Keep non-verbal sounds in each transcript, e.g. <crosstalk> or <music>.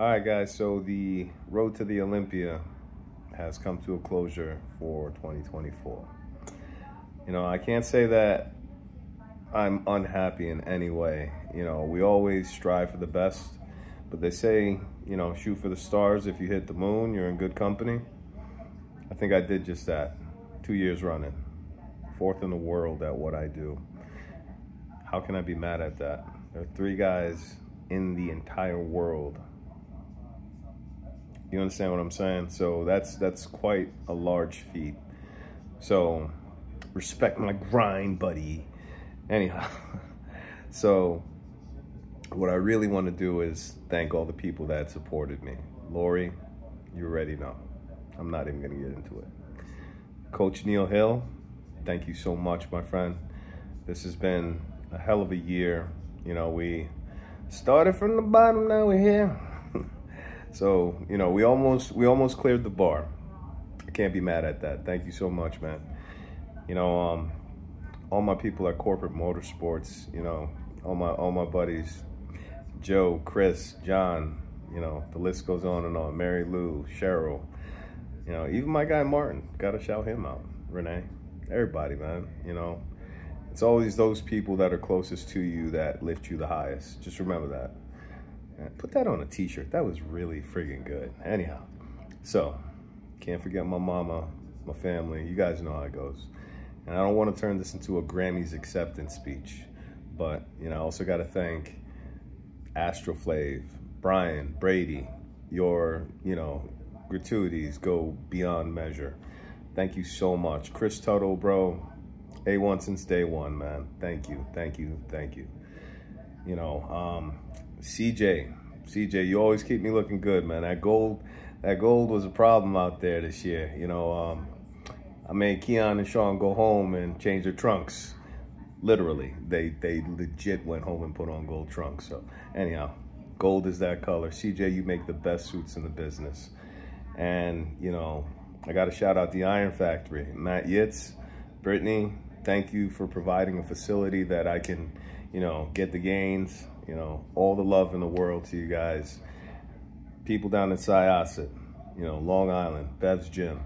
All right, guys. So the road to the Olympia has come to a closure for 2024. You know, I can't say that I'm unhappy in any way. You know, we always strive for the best, but they say, you know, shoot for the stars. If you hit the moon, you're in good company. I think I did just that two years running, fourth in the world at what I do. How can I be mad at that? There are three guys in the entire world. You understand what I'm saying? So that's that's quite a large feat. So respect my grind, buddy. Anyhow, <laughs> so what I really want to do is thank all the people that supported me. Lori, you already know. I'm not even going to get into it. Coach Neil Hill, thank you so much, my friend. This has been a hell of a year. You know, we started from the bottom, now we're here. So, you know, we almost we almost cleared the bar. I can't be mad at that. Thank you so much, man. You know, um, all my people at Corporate Motorsports, you know, all my all my buddies, Joe, Chris, John, you know, the list goes on and on. Mary Lou, Cheryl, you know, even my guy Martin, gotta shout him out. Renee, everybody, man. You know, it's always those people that are closest to you that lift you the highest. Just remember that. Put that on a t-shirt. That was really friggin' good. Anyhow, so can't forget my mama, my family. You guys know how it goes. And I don't want to turn this into a Grammys acceptance speech, but you know, I also got to thank Astroflav, Brian, Brady. Your, you know, gratuities go beyond measure. Thank you so much. Chris Tuttle, bro, A1 since day one, man. Thank you, thank you, thank you. You know, um, CJ, CJ, you always keep me looking good, man. That gold, that gold was a problem out there this year. You know, um, I made Keon and Sean go home and change their trunks. Literally, they they legit went home and put on gold trunks. So anyhow, gold is that color. CJ, you make the best suits in the business. And, you know, I got to shout out the Iron Factory. Matt Yitz, Brittany, thank you for providing a facility that I can, you know, get the gains, you know, all the love in the world to you guys. People down in Syosset, you know, Long Island, Bev's Gym.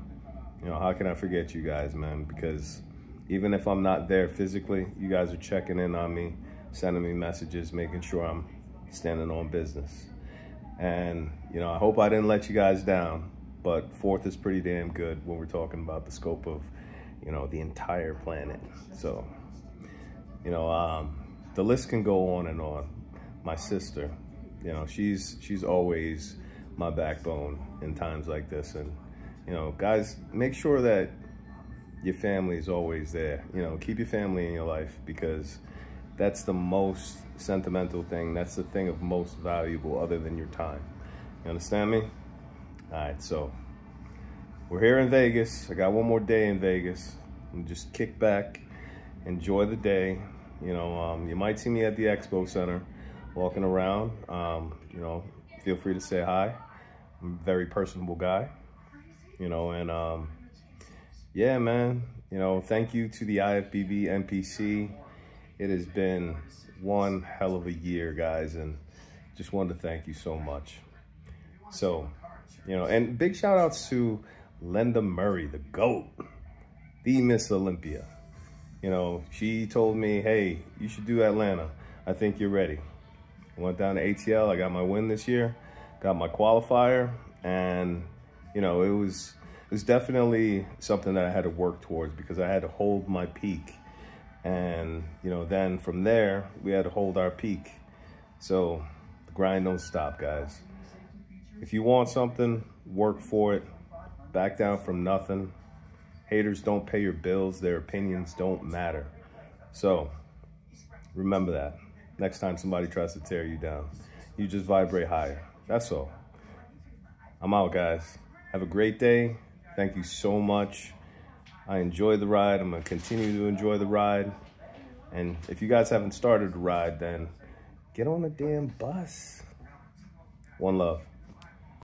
You know, how can I forget you guys, man? Because even if I'm not there physically, you guys are checking in on me, sending me messages, making sure I'm standing on business. And, you know, I hope I didn't let you guys down but fourth is pretty damn good when we're talking about the scope of, you know, the entire planet. So, you know, um, the list can go on and on. My sister, you know, she's she's always my backbone in times like this. And, you know, guys, make sure that your family is always there. You know, keep your family in your life because that's the most sentimental thing. That's the thing of most valuable other than your time. You understand me? All right, so we're here in Vegas. I got one more day in Vegas. Just kick back, enjoy the day. You know, um, you might see me at the Expo Center walking around. Um, you know, feel free to say hi. I'm a very personable guy. You know, and um, yeah, man. You know, thank you to the IFBB NPC. It has been one hell of a year, guys, and just wanted to thank you so much. So, you know, and big shout outs to Lenda Murray, the GOAT, the Miss Olympia. You know, she told me, hey, you should do Atlanta. I think you're ready. Went down to ATL. I got my win this year, got my qualifier, and, you know, it was, it was definitely something that I had to work towards because I had to hold my peak. And, you know, then from there, we had to hold our peak. So the grind don't stop, guys. If you want something, work for it. Back down from nothing. Haters don't pay your bills. Their opinions don't matter. So remember that. Next time somebody tries to tear you down, you just vibrate higher. That's all. I'm out, guys. Have a great day. Thank you so much. I enjoy the ride. I'm going to continue to enjoy the ride. And if you guys haven't started the ride, then get on the damn bus. One love.